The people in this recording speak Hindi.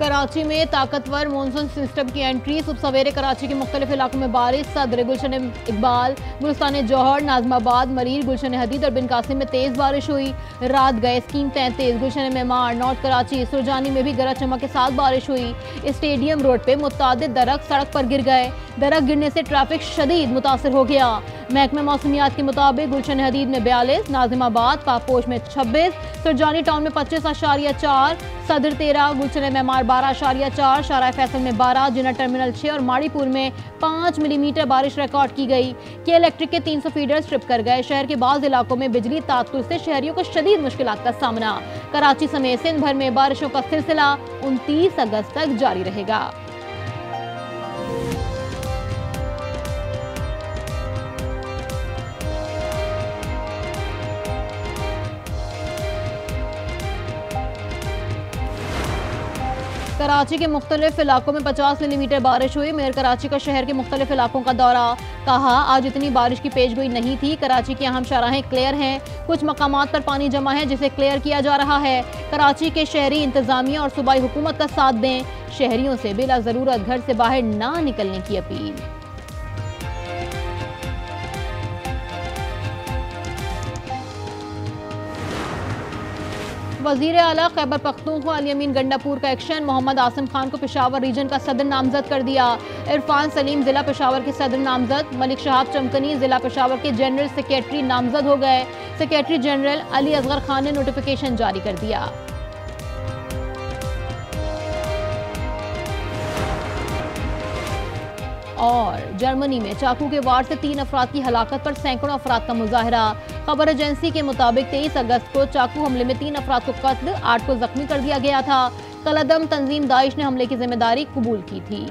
कराची में ताकतवर मानसून सिस्टम की एंट्री सुबह सवेरे कराची के मुख्तलिफ़ इलाकों में बारिश। सदर गुलशन इकबाल, गुलस्तान जौहर, नाजमाबाद, मरीर, गुलशन हदीद और बिन कासिम में तेज़ बारिश हुई। रात गए स्कीम तैंतीस। गुलशन मेमार, नॉर्थ कराची, सुरजानी में भी गरज चमक के साथ बारिश हुई। स्टेडियम रोड पर मुतद दरख्त सड़क पर गिर गए। दरख्त गिरने से ट्रैफ़िक शदीद मुतासर हो गया। महकमे मौसमियात के मुताबिक गुलशन हदीद में बयालीस, नाजिमाबाद, पापोश में छब्बीस, सुरजानी टाउन में पच्चीस आशारिया चार, सदर तेरह, गुलशन मेमार बारह आशारिया चार शारा फैसल में बारह जिना टर्मिनल छः और माड़ीपुर में पाँच मिलीमीटर बारिश रिकॉर्ड की गई। के इलेक्ट्रिक के तीन सौ फीडर स्ट्रिप कर गए। शहर के बाद इलाकों में बिजली तातुल से शहरियों को शदीद मुश्किल का सामना। कराची समेत सिंध भर में बारिशों का सिलसिला उनतीस अगस्त तक जारी रहेगा। कराची के मुख्तलिफ़ इलाकों में 50 मिलीमीटर बारिश हुई। मेयर कराची का शहर के मुख्तलिफ़ इलाकों का दौरा। कहा, आज इतनी बारिश की पेशगोई नहीं थी। कराची की अहम शराहें क्लियर हैं। कुछ मकाम पर पानी जमा है, जिसे क्लियर किया जा रहा है। कराची के शहरी इंतजामिया और सूबाई हुकूमत का साथ दें। शहरियों से बिला ज़रूरत, घर से बाहर ना निकलने की अपील। वज़ीर अला खैबर पख्तूनख्वा अलियमीन गंडापुर का एक्शन। मोहम्मद आसम खान को पिशावर रीजन का सदर नामजद कर दिया। इरफान सलीम जिला पिशावर के सदर नामजद। मलिक शहाब चमकनी जिला पेशावर के जनरल सेक्रेटरी नामजद हो गए। सेक्रेटरी जनरल अली असगर खान ने नोटिफिकेशन जारी कर दिया। और जर्मनी में चाकू के वार से तीन अफराद की हलाकत पर सैकड़ों अफराद का मुजाहरा। खबर एजेंसी के मुताबिक तेईस अगस्त को चाकू हमले में तीन अफराद को कत्ल, आठ को जख्मी कर दिया गया था। कलदम तंजीम दाइश ने हमले की ज़िम्मेदारी कबूल की थी।